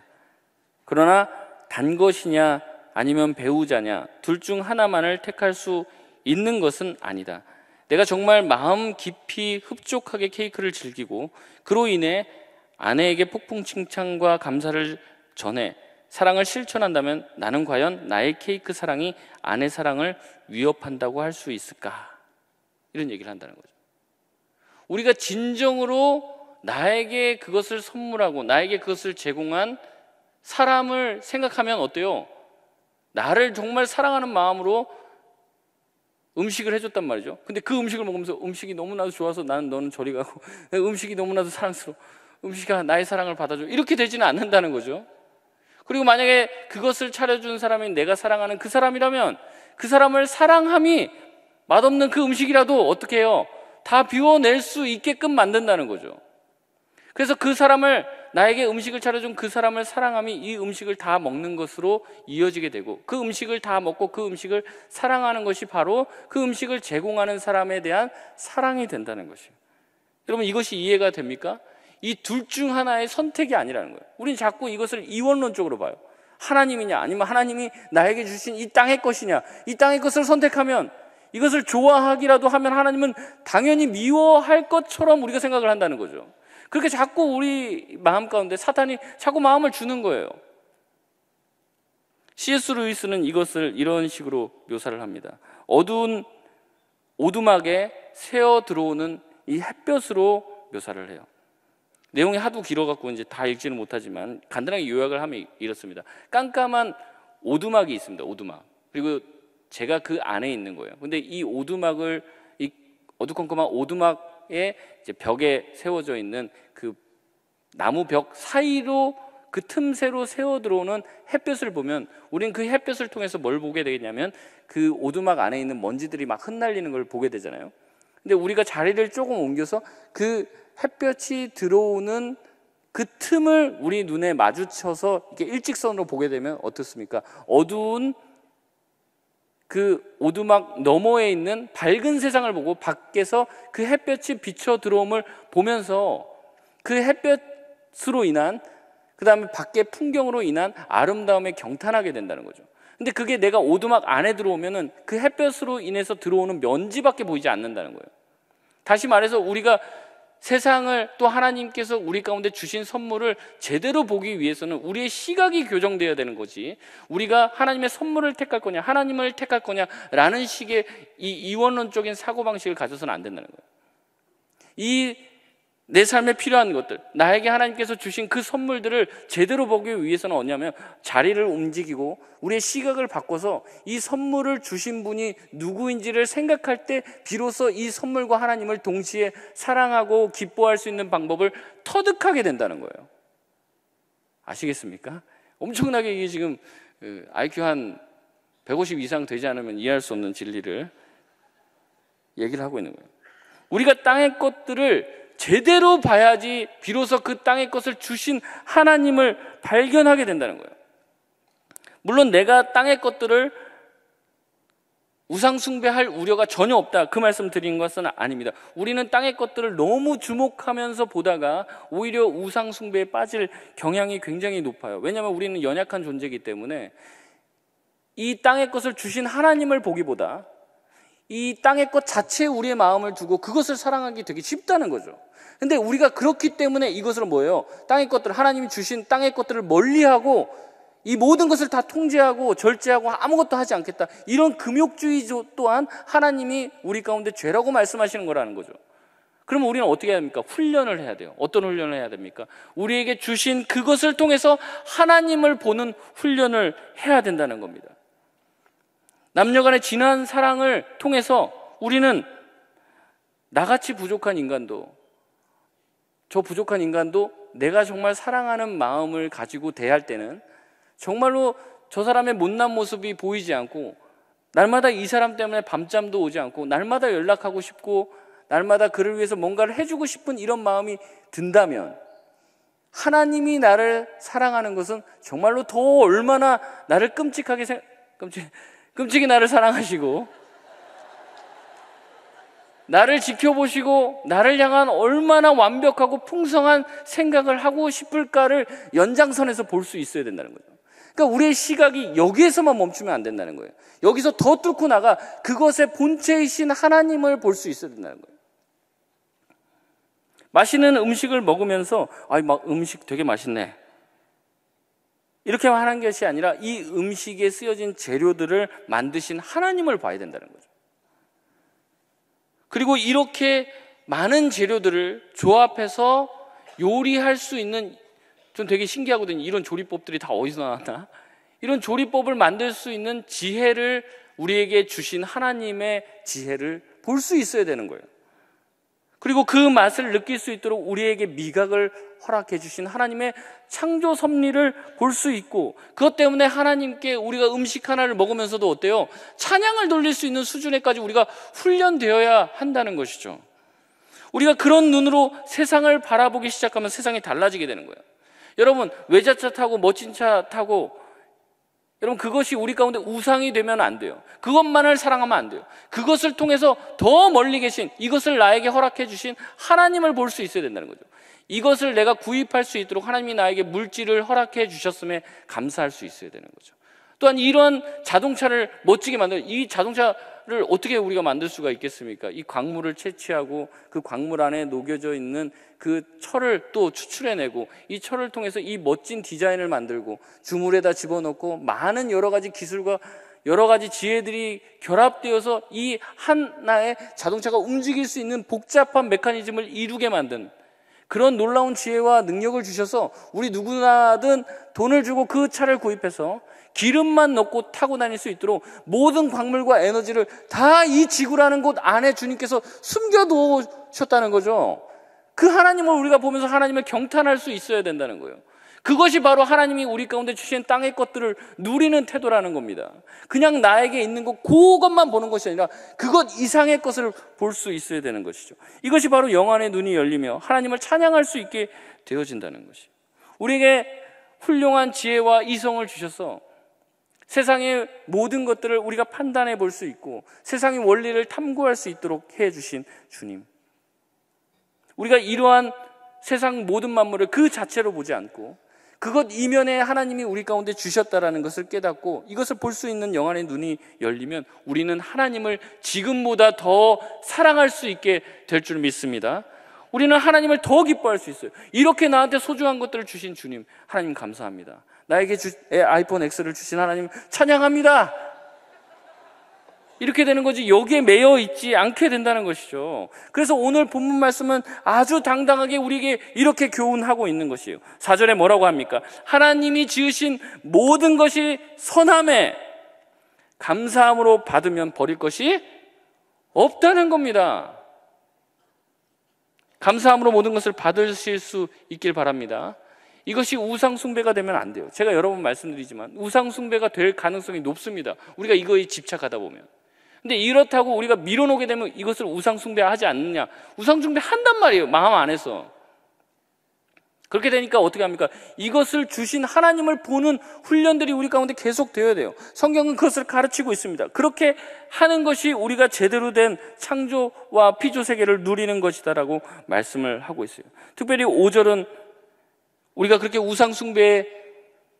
그러나 단 것이냐 아니면 배우자냐 둘 중 하나만을 택할 수 있는 것은 아니다. 내가 정말 마음 깊이 흡족하게 케이크를 즐기고 그로 인해 아내에게 폭풍 칭찬과 감사를 전해 사랑을 실천한다면 나는 과연 나의 케이크 사랑이 아내 사랑을 위협한다고 할 수 있을까? 이런 얘기를 한다는 거죠. 우리가 진정으로 나에게 그것을 선물하고 나에게 그것을 제공한 사람을 생각하면 어때요? 나를 정말 사랑하는 마음으로 음식을 해줬단 말이죠. 근데 그 음식을 먹으면서 음식이 너무나도 좋아서 나는 너는 저리 가고 <laughs> 음식이 너무나도 사랑스러워. 음식아 나의 사랑을 받아줘. 이렇게 되지는 않는다는 거죠. 그리고 만약에 그것을 차려준 사람이 내가 사랑하는 그 사람이라면 그 사람을 사랑함이 맛없는 그 음식이라도 어떻게 해요? 다 비워낼 수 있게끔 만든다는 거죠. 그래서 그 사람을 나에게 음식을 차려준 그 사람을 사랑함이 이 음식을 다 먹는 것으로 이어지게 되고 그 음식을 다 먹고 그 음식을 사랑하는 것이 바로 그 음식을 제공하는 사람에 대한 사랑이 된다는 것이에요. 여러분 이것이 이해가 됩니까? 이 둘 중 하나의 선택이 아니라는 거예요. 우리는 자꾸 이것을 이원론적으로 봐요. 하나님이냐 아니면 하나님이 나에게 주신 이 땅의 것이냐 이 땅의 것을 선택하면 이것을 좋아하기라도 하면 하나님은 당연히 미워할 것처럼 우리가 생각을 한다는 거죠. 그렇게 자꾸 우리 마음 가운데 사탄이 자꾸 마음을 주는 거예요. C.S. 루이스는 이것을 이런 식으로 묘사를 합니다. 어두운 오두막에 새어 들어오는 이 햇볕으로 묘사를 해요. 내용이 하도 길어갖고 이제 다 읽지는 못하지만 간단하게 요약을 하면 이렇습니다. 깜깜한 오두막이 있습니다. 오두막. 그리고 제가 그 안에 있는 거예요. 근데 이 오두막을 이 어두컴컴한 오두막의 벽에 세워져 있는 그 나무 벽 사이로 그 틈새로 세워 들어오는 햇볕을 보면 우리는 그 햇볕을 통해서 뭘 보게 되겠냐면 그 오두막 안에 있는 먼지들이 막 흩날리는 걸 보게 되잖아요. 근데 우리가 자리를 조금 옮겨서 그 햇볕이 들어오는 그 틈을 우리 눈에 마주쳐서 이렇게 일직선으로 보게 되면 어떻습니까? 어두운 그 오두막 너머에 있는 밝은 세상을 보고 밖에서 그 햇볕이 비쳐 들어옴을 보면서 그 햇볕으로 인한 그 다음에 밖의 풍경으로 인한 아름다움에 경탄하게 된다는 거죠. 근데 그게 내가 오두막 안에 들어오면은 그 햇볕으로 인해서 들어오는 먼지밖에 보이지 않는다는 거예요. 다시 말해서 우리가 세상을 또 하나님께서 우리 가운데 주신 선물을 제대로 보기 위해서는 우리의 시각이 교정되어야 되는 거지. 우리가 하나님의 선물을 택할 거냐, 하나님을 택할 거냐라는 식의 이 이원론적인 사고방식을 가져서는 안 된다는 거예요. 이 내 삶에 필요한 것들, 나에게 하나님께서 주신 그 선물들을 제대로 보기 위해서는 뭐냐면 자리를 움직이고 우리의 시각을 바꿔서 이 선물을 주신 분이 누구인지를 생각할 때 비로소 이 선물과 하나님을 동시에 사랑하고 기뻐할 수 있는 방법을 터득하게 된다는 거예요. 아시겠습니까? 엄청나게 이게 지금 IQ 그한150 이상 되지 않으면 이해할 수 없는 진리를 얘기를 하고 있는 거예요. 우리가 땅의 것들을 제대로 봐야지 비로소 그 땅의 것을 주신 하나님을 발견하게 된다는 거예요. 물론 내가 땅의 것들을 우상숭배할 우려가 전혀 없다. 그 말씀 드린 것은 아닙니다. 우리는 땅의 것들을 너무 주목하면서 보다가 오히려 우상숭배에 빠질 경향이 굉장히 높아요. 왜냐하면 우리는 연약한 존재이기 때문에 이 땅의 것을 주신 하나님을 보기보다 이 땅의 것 자체에 우리의 마음을 두고 그것을 사랑하기 되게 쉽다는 거죠. 근데 우리가 그렇기 때문에 이것을 뭐예요? 땅의 것들, 하나님이 주신 땅의 것들을 멀리하고 이 모든 것을 다 통제하고 절제하고 아무것도 하지 않겠다. 이런 금욕주의 또한 하나님이 우리 가운데 죄라고 말씀하시는 거라는 거죠. 그러면 우리는 어떻게 해야 됩니까? 훈련을 해야 돼요. 어떤 훈련을 해야 됩니까? 우리에게 주신 그것을 통해서 하나님을 보는 훈련을 해야 된다는 겁니다. 남녀 간의 진한 사랑을 통해서 우리는 나같이 부족한 인간도 저 부족한 인간도 내가 정말 사랑하는 마음을 가지고 대할 때는 정말로 저 사람의 못난 모습이 보이지 않고 날마다 이 사람 때문에 밤잠도 오지 않고 날마다 연락하고 싶고 날마다 그를 위해서 뭔가를 해주고 싶은 이런 마음이 든다면 하나님이 나를 사랑하는 것은 정말로 더 얼마나 나를 끔찍하게 생, 끔찍, 끔찍이 나를 사랑하시고 나를 지켜보시고 나를 향한 얼마나 완벽하고 풍성한 생각을 하고 싶을까를 연장선에서 볼 수 있어야 된다는 거죠. 그러니까 우리의 시각이 여기에서만 멈추면 안 된다는 거예요. 여기서 더 뚫고 나가 그것의 본체이신 하나님을 볼 수 있어야 된다는 거예요. 맛있는 음식을 먹으면서 아이 막 음식 되게 맛있네. 이렇게만 하는 것이 아니라 이 음식에 쓰여진 재료들을 만드신 하나님을 봐야 된다는 거죠. 그리고 이렇게 많은 재료들을 조합해서 요리할 수 있는 좀 되게 신기하거든요. 이런 조리법들이 다 어디서 나왔나? 이런 조리법을 만들 수 있는 지혜를 우리에게 주신 하나님의 지혜를 볼 수 있어야 되는 거예요. 그리고 그 맛을 느낄 수 있도록 우리에게 미각을 허락해 주신 하나님의 창조 섭리를 볼 수 있고 그것 때문에 하나님께 우리가 음식 하나를 먹으면서도 어때요? 찬양을 돌릴 수 있는 수준에까지 우리가 훈련되어야 한다는 것이죠. 우리가 그런 눈으로 세상을 바라보기 시작하면 세상이 달라지게 되는 거예요. 여러분 외자차 타고 멋진 차 타고 여러분 그것이 우리 가운데 우상이 되면 안 돼요. 그것만을 사랑하면 안 돼요. 그것을 통해서 더 멀리 계신 이것을 나에게 허락해 주신 하나님을 볼 수 있어야 된다는 거죠. 이것을 내가 구입할 수 있도록 하나님이 나에게 물질을 허락해 주셨음에 감사할 수 있어야 되는 거죠. 또한 이런 자동차를 멋지게 만들 이 자동차 를 어떻게 우리가 만들 수가 있겠습니까? 이 광물을 채취하고 그 광물 안에 녹여져 있는 그 철을 또 추출해내고 이 철을 통해서 이 멋진 디자인을 만들고 주물에다 집어넣고 많은 여러 가지 기술과 여러 가지 지혜들이 결합되어서 이 하나의 자동차가 움직일 수 있는 복잡한 메커니즘을 이루게 만든 그런 놀라운 지혜와 능력을 주셔서 우리 누구나든 돈을 주고 그 차를 구입해서 기름만 넣고 타고 다닐 수 있도록 모든 광물과 에너지를 다 이 지구라는 곳 안에 주님께서 숨겨두셨다는 거죠. 그 하나님을 우리가 보면서 하나님을 경탄할 수 있어야 된다는 거예요. 그것이 바로 하나님이 우리 가운데 주신 땅의 것들을 누리는 태도라는 겁니다. 그냥 나에게 있는 것, 그것만 보는 것이 아니라 그것 이상의 것을 볼 수 있어야 되는 것이죠. 이것이 바로 영안의 눈이 열리며 하나님을 찬양할 수 있게 되어진다는 것이. 우리에게 훌륭한 지혜와 이성을 주셔서 세상의 모든 것들을 우리가 판단해 볼 수 있고 세상의 원리를 탐구할 수 있도록 해 주신 주님. 우리가 이러한 세상 모든 만물을 그 자체로 보지 않고 그것 이면에 하나님이 우리 가운데 주셨다라는 것을 깨닫고 이것을 볼 수 있는 영안의 눈이 열리면 우리는 하나님을 지금보다 더 사랑할 수 있게 될 줄 믿습니다. 우리는 하나님을 더 기뻐할 수 있어요. 이렇게 나한테 소중한 것들을 주신 주님, 하나님 감사합니다. 나에게 주, 아이폰 X를 주신 하나님 찬양합니다. 이렇게 되는 거지 여기에 매여 있지 않게 된다는 것이죠. 그래서 오늘 본문 말씀은 아주 당당하게 우리에게 이렇게 교훈하고 있는 것이에요. 사절에 뭐라고 합니까? 하나님이 지으신 모든 것이 선함에 감사함으로 받으면 버릴 것이 없다는 겁니다. 감사함으로 모든 것을 받으실 수 있길 바랍니다. 이것이 우상숭배가 되면 안 돼요. 제가 여러 번 말씀드리지만 우상숭배가 될 가능성이 높습니다. 우리가 이거에 집착하다 보면. 근데 이렇다고 우리가 밀어놓게 되면 이것을 우상숭배하지 않느냐? 우상숭배 한단 말이에요. 마음 안에서. 그렇게 되니까 어떻게 합니까? 이것을 주신 하나님을 보는 훈련들이 우리 가운데 계속 되어야 돼요. 성경은 그것을 가르치고 있습니다. 그렇게 하는 것이 우리가 제대로 된 창조와 피조 세계를 누리는 것이다라고 말씀을 하고 있어요. 특별히 5절은 우리가 그렇게 우상숭배의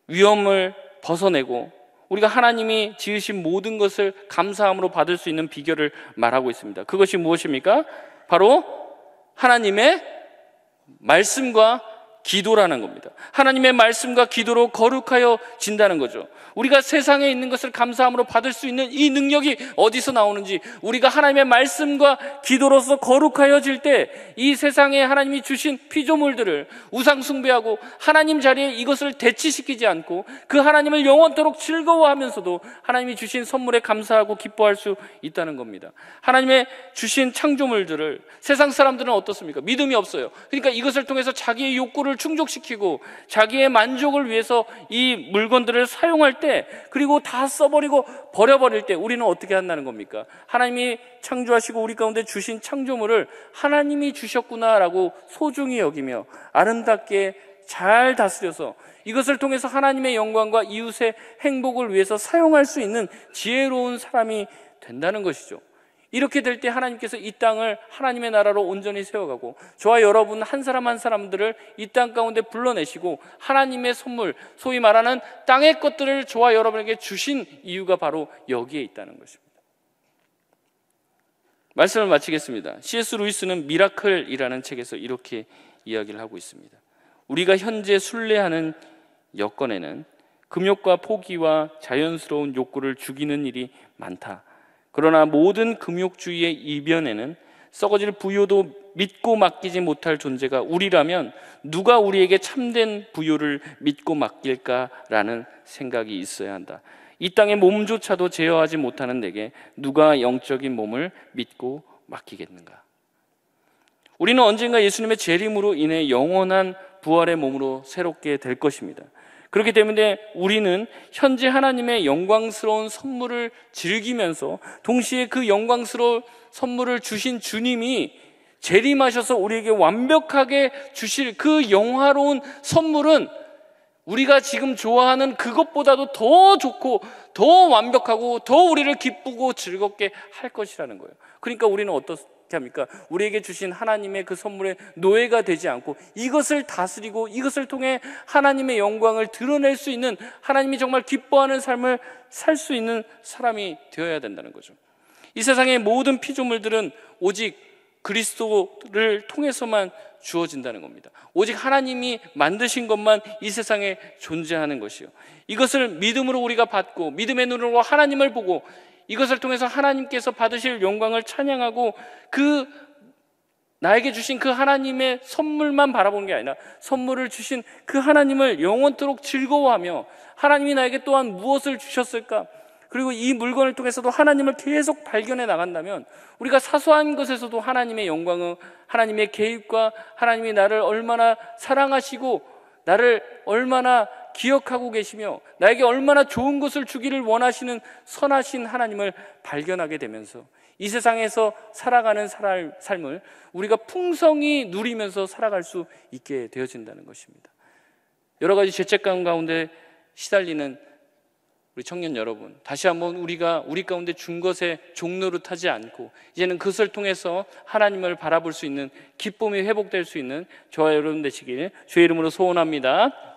위험을 벗어내고 우리가 하나님이 지으신 모든 것을 감사함으로 받을 수 있는 비결을 말하고 있습니다. 그것이 무엇입니까? 바로 하나님의 말씀과 기도라는 겁니다. 하나님의 말씀과 기도로 거룩하여 진다는 거죠. 우리가 세상에 있는 것을 감사함으로 받을 수 있는 이 능력이 어디서 나오는지 우리가 하나님의 말씀과 기도로서 거룩하여질 때 이 세상에 하나님이 주신 피조물들을 우상숭배하고 하나님 자리에 이것을 대치시키지 않고 그 하나님을 영원토록 즐거워하면서도 하나님이 주신 선물에 감사하고 기뻐할 수 있다는 겁니다. 하나님의 주신 창조물들을 세상 사람들은 어떻습니까? 믿음이 없어요. 그러니까 이것을 통해서 자기의 욕구를 충족시키고 자기의 만족을 위해서 이 물건들을 사용할 때때 그리고 다 써버리고 버려버릴 때 우리는 어떻게 한다는 겁니까? 하나님이 창조하시고 우리 가운데 주신 창조물을 하나님이 주셨구나라고 소중히 여기며 아름답게 잘 다스려서 이것을 통해서 하나님의 영광과 이웃의 행복을 위해서 사용할 수 있는 지혜로운 사람이 된다는 것이죠. 이렇게 될 때 하나님께서 이 땅을 하나님의 나라로 온전히 세워가고 저와 여러분 한 사람 한 사람들을 이 땅 가운데 불러내시고 하나님의 선물, 소위 말하는 땅의 것들을 저와 여러분에게 주신 이유가 바로 여기에 있다는 것입니다. 말씀을 마치겠습니다. C.S. 루이스는 미라클이라는 책에서 이렇게 이야기를 하고 있습니다. 우리가 현재 순례하는 여건에는 금욕과 포기와 자연스러운 욕구를 죽이는 일이 많다. 그러나 모든 금욕주의의 이변에는 썩어질 부요도 믿고 맡기지 못할 존재가 우리라면 누가 우리에게 참된 부요를 믿고 맡길까라는 생각이 있어야 한다. 이 땅의 몸조차도 제어하지 못하는 내게 누가 영적인 몸을 믿고 맡기겠는가? 우리는 언젠가 예수님의 재림으로 인해 영원한 부활의 몸으로 새롭게 될 것입니다. 그렇기 때문에 우리는 현재 하나님의 영광스러운 선물을 즐기면서 동시에 그 영광스러운 선물을 주신 주님이 재림하셔서 우리에게 완벽하게 주실 그 영화로운 선물은 우리가 지금 좋아하는 그것보다도 더 좋고 더 완벽하고 더 우리를 기쁘고 즐겁게 할 것이라는 거예요. 그러니까 우리는 어떻 어떻게 합니까? 우리에게 주신 하나님의 그 선물의 노예가 되지 않고 이것을 다스리고 이것을 통해 하나님의 영광을 드러낼 수 있는 하나님이 정말 기뻐하는 삶을 살 수 있는 사람이 되어야 된다는 거죠. 이 세상의 모든 피조물들은 오직 그리스도를 통해서만 주어진다는 겁니다. 오직 하나님이 만드신 것만 이 세상에 존재하는 것이요. 이것을 믿음으로 우리가 받고 믿음의 눈으로 하나님을 보고 이것을 통해서 하나님께서 받으실 영광을 찬양하고 그 나에게 주신 그 하나님의 선물만 바라보는 게 아니라 선물을 주신 그 하나님을 영원토록 즐거워하며 하나님이 나에게 또한 무엇을 주셨을까? 그리고 이 물건을 통해서도 하나님을 계속 발견해 나간다면 우리가 사소한 것에서도 하나님의 영광을 하나님의 개입과 하나님이 나를 얼마나 사랑하시고 나를 얼마나 기억하고 계시며 나에게 얼마나 좋은 것을 주기를 원하시는 선하신 하나님을 발견하게 되면서 이 세상에서 살아가는 삶을 우리가 풍성히 누리면서 살아갈 수 있게 되어진다는 것입니다. 여러 가지 죄책감 가운데 시달리는 우리 청년 여러분, 다시 한번 우리가 우리 가운데 준 것에 종로를 타지 않고 이제는 그것을 통해서 하나님을 바라볼 수 있는 기쁨이 회복될 수 있는 저와 여러분 되시길 주의 이름으로 소원합니다.